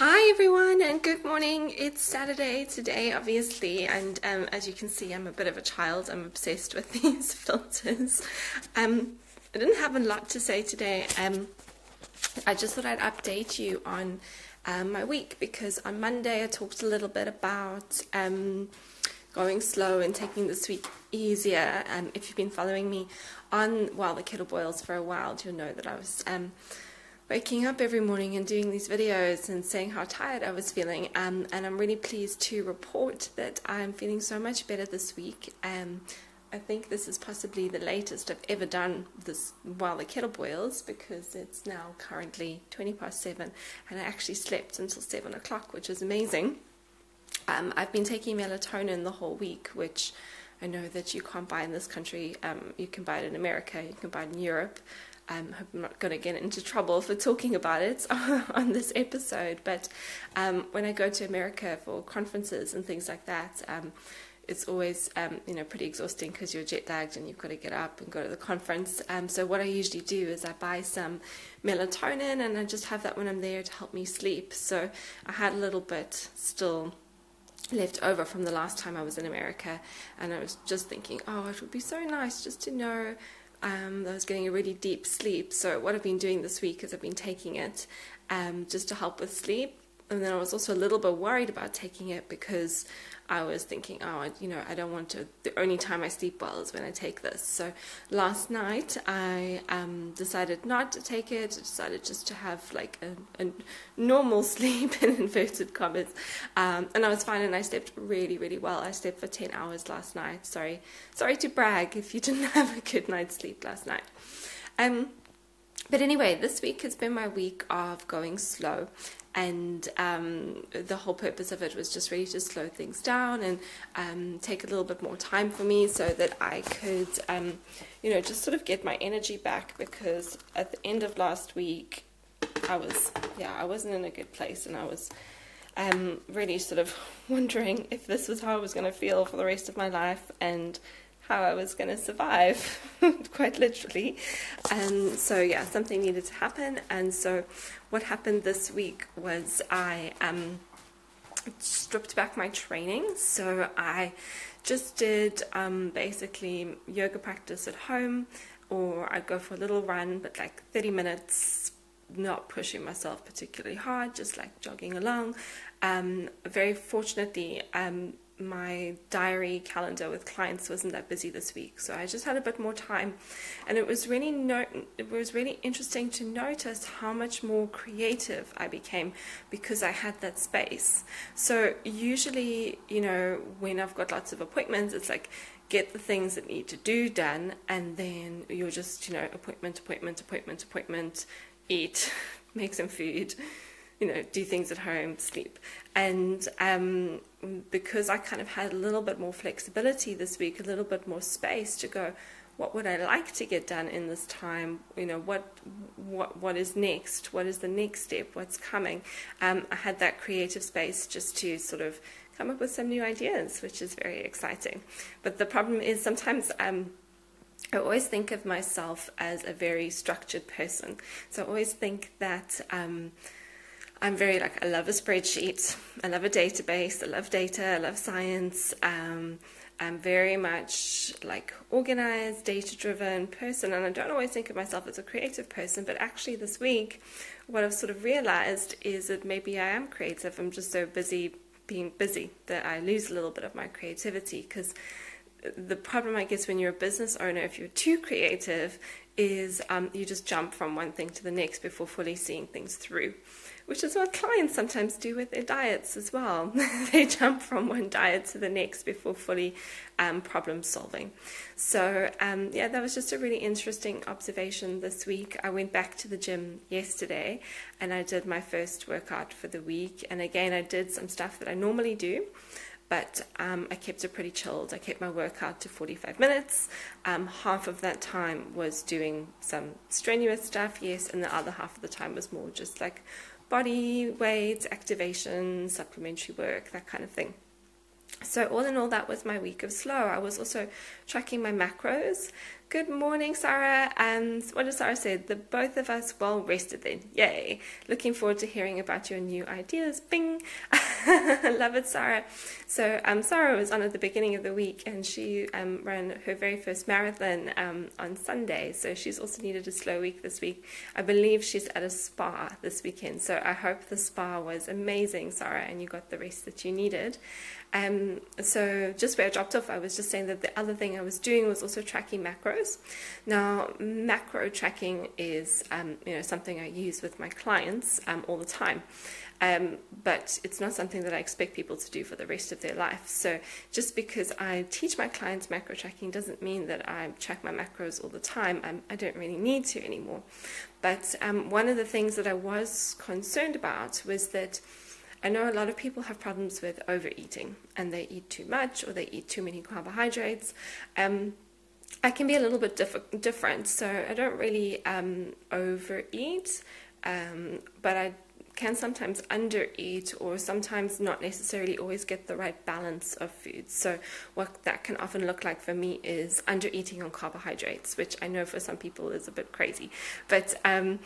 Hi everyone and good morning. It's Saturday today, obviously, and um, as you can see, I'm a bit of a child. I'm obsessed with these filters. Um, I didn't have a lot to say today. Um, I just thought I'd update you on um, my week because on Monday I talked a little bit about um, going slow and taking this week easier. Um, if you've been following me on While the Kettle Boils for a while, you'll know that I was waking up every morning and doing these videos and saying how tired I was feeling. Um, and I'm really pleased to report that I'm feeling so much better this week. Um, I think this is possibly the latest I've ever done this while the kettle boils because it's now currently 20 past 7 and I actually slept until 7 o'clock, which is amazing. Um, I've been taking melatonin the whole week, which I know that you can't buy in this country. Um, you can buy it in America, you can buy it in Europe. Um, I'm not going to get into trouble for talking about it on this episode, but um, when I go to America for conferences and things like that, um, it's always um, you know pretty exhausting because you're jet lagged and you've got to get up and go to the conference. Um, so what I usually do is I buy some melatonin and I just have that when I'm there to help me sleep. So I had a little bit still left over from the last time I was in America, and I was just thinking, oh, it would be so nice just to know um, I was getting a really deep sleep. So what I've been doing this week is I've been taking it um, just to help with sleep. And then I was also a little bit worried about taking it because I was thinking, oh, you know, I don't want to. The only time I sleep well is when I take this. So last night I um, decided not to take it. Decided just to have like a, a normal sleep in inverted commas, um, and I was fine. And I slept really, really well. I slept for ten hours last night. Sorry, sorry to brag if you didn't have a good night's sleep last night. Um, but anyway, this week has been my week of going slow, and um, the whole purpose of it was just really to slow things down and um, take a little bit more time for me so that I could, um, you know, just sort of get my energy back because at the end of last week, I was, yeah, I wasn't in a good place and I was um, really sort of wondering if this was how I was going to feel for the rest of my life. And how I was going to survive, quite literally. And so, yeah, something needed to happen. And so, what happened this week was I um, stripped back my training. So, I just did um, basically yoga practice at home, or I'd go for a little run, but like 30 minutes. Not pushing myself particularly hard, just like jogging along. Um, very fortunately, um, my diary calendar with clients wasn't that busy this week, so I just had a bit more time, and it was really no, it was really interesting to notice how much more creative I became because I had that space. So usually, you know, when I've got lots of appointments, it's like get the things that need to do done, and then you're just you know appointment, appointment, appointment, appointment, eat, make some food you know, do things at home, sleep. And um, because I kind of had a little bit more flexibility this week, a little bit more space to go, what would I like to get done in this time? You know, what what what is next? What is the next step? What's coming? Um, I had that creative space just to sort of come up with some new ideas, which is very exciting. But the problem is sometimes. Um, I always think of myself as a very structured person. So I always think that um, I'm very like I love a spreadsheet, I love a database, I love data, I love science. Um, I'm very much like organized, data driven person, and I don't always think of myself as a creative person. But actually, this week, what I've sort of realized is that maybe I am creative. I'm just so busy being busy that I lose a little bit of my creativity because the problem I guess when you're a business owner, if you're too creative, is um, you just jump from one thing to the next before fully seeing things through which is what clients sometimes do with their diets as well. they jump from one diet to the next before fully um, problem solving. So, um, yeah, that was just a really interesting observation this week. I went back to the gym yesterday and I did my first workout for the week. And again, I did some stuff that I normally do but um, I kept it pretty chilled. I kept my workout to 45 minutes. Um, half of that time was doing some strenuous stuff, yes, and the other half of the time was more just like body weight, activation, supplementary work, that kind of thing. So all in all, that was my week of slow. I was also tracking my macros. Good morning, Sarah. And what did Sarah say? The both of us well rested then. Yay. Looking forward to hearing about your new ideas. Bing. Love it, Sarah. So um, Sarah was on at the beginning of the week and she um, ran her very first marathon um, on Sunday. So she's also needed a slow week this week. I believe she's at a spa this weekend. So I hope the spa was amazing, Sarah, and you got the rest that you needed. Um, so just where I dropped off, I was just saying that the other thing I was doing was also tracking macros. Now, macro tracking is um, you know something I use with my clients um, all the time. Um, but it's not something that I expect people to do for the rest of their life. So just because I teach my clients macro tracking doesn't mean that I track my macros all the time. I'm, I do not really need to anymore. But um, one of the things that I was concerned about was that I know a lot of people have problems with overeating and they eat too much or they eat too many carbohydrates. Um, I can be a little bit diff- different, so I don't really um, overeat, um, but I can sometimes undereat or sometimes not necessarily always get the right balance of foods. So, what that can often look like for me is undereating on carbohydrates, which I know for some people is a bit crazy. But um,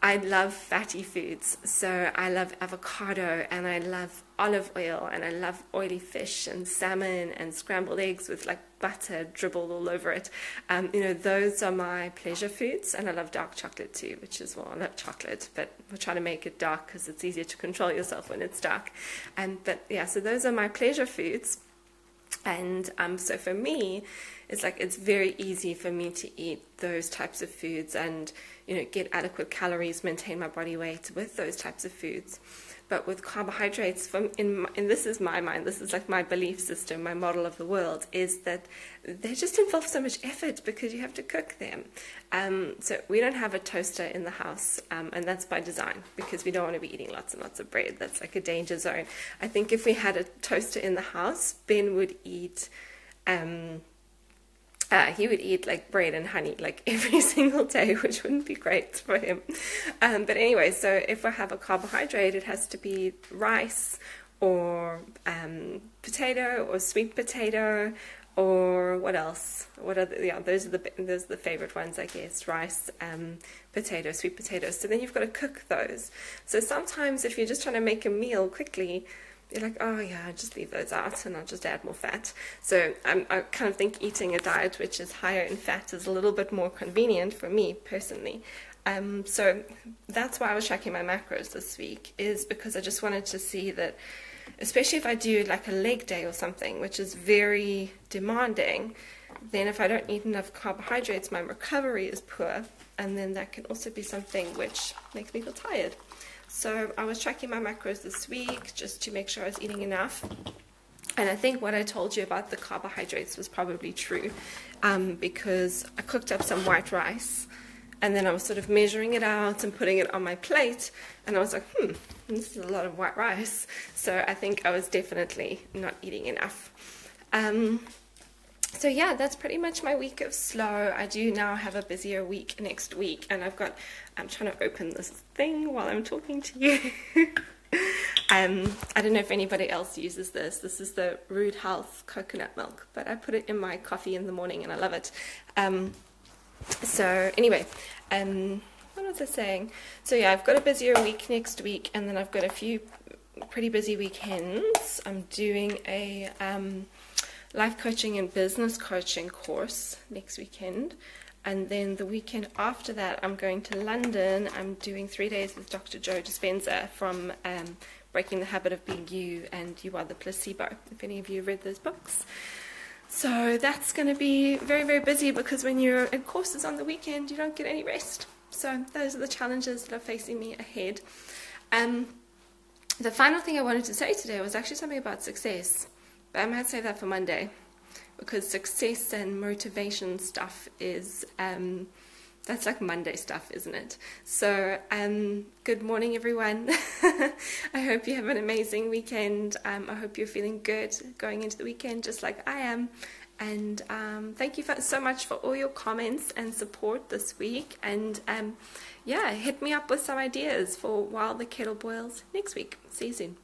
I love fatty foods, so I love avocado and I love olive oil and I love oily fish and salmon and scrambled eggs with like butter dribbled all over it. Um, you know, those are my pleasure foods, and I love dark chocolate too, which is well, I love chocolate, but we'll try to make it dark because it's easier to control yourself when it's dark. And but yeah, so those are my pleasure foods. And um, so for me, it's like it's very easy for me to eat those types of foods and you know get adequate calories, maintain my body weight with those types of foods. But with carbohydrates, from in and this is my mind, this is like my belief system, my model of the world, is that they just involve so much effort because you have to cook them. Um, so we don't have a toaster in the house, um, and that's by design because we don't want to be eating lots and lots of bread. That's like a danger zone. I think if we had a toaster in the house, Ben would eat. Um, uh, he would eat like bread and honey like every single day, which wouldn't be great for him. Um, but anyway, so if I have a carbohydrate, it has to be rice or um, potato or sweet potato or what else? What are the, yeah? Those are the those are the favorite ones, I guess. Rice, um, potato, sweet potatoes. So then you've got to cook those. So sometimes if you're just trying to make a meal quickly you're like, oh yeah, I'll just leave those out and I'll just add more fat. So I kind of think eating a diet which is higher in fat is a little bit more convenient for me personally. Um, so that's why I was tracking my macros this week, is because I just wanted to see that, especially if I do like a leg day or something, which is very demanding, then if I don't eat enough carbohydrates, my recovery is poor, and then that can also be something which makes me feel tired. So I was tracking my macros this week just to make sure I was eating enough. And I think what I told you about the carbohydrates was probably true um, because I cooked up some white rice and then I was sort of measuring it out and putting it on my plate. And I was like, hmm, this is a lot of white rice. So I think I was definitely not eating enough. Um, so yeah, that's pretty much my week of slow. I do now have a busier week next week, and I've got. I'm trying to open this thing while I'm talking to you. um, I don't know if anybody else uses this. This is the Rude Health coconut milk, but I put it in my coffee in the morning, and I love it. Um, so anyway, um, what was I saying? So yeah, I've got a busier week next week, and then I've got a few pretty busy weekends. I'm doing a um, life coaching and business coaching course next weekend. And then the weekend after that, I'm going to London. I'm doing three days with Dr. Joe Dispenza from um, Breaking the Habit of Being You and You Are the Placebo, if any of you read those books. So that's going to be very, very busy because when you're in courses on the weekend, you don't get any rest. So those are the challenges that are facing me ahead. Um, the final thing I wanted to say today was actually something about success. But I might say that for Monday because success and motivation stuff is um, that's like Monday stuff, isn't it? So, um, good morning, everyone. I hope you have an amazing weekend. Um, I hope you're feeling good going into the weekend, just like I am. And um, thank you for, so much for all your comments and support this week. And um, yeah, hit me up with some ideas for while the kettle boils next week. See you soon.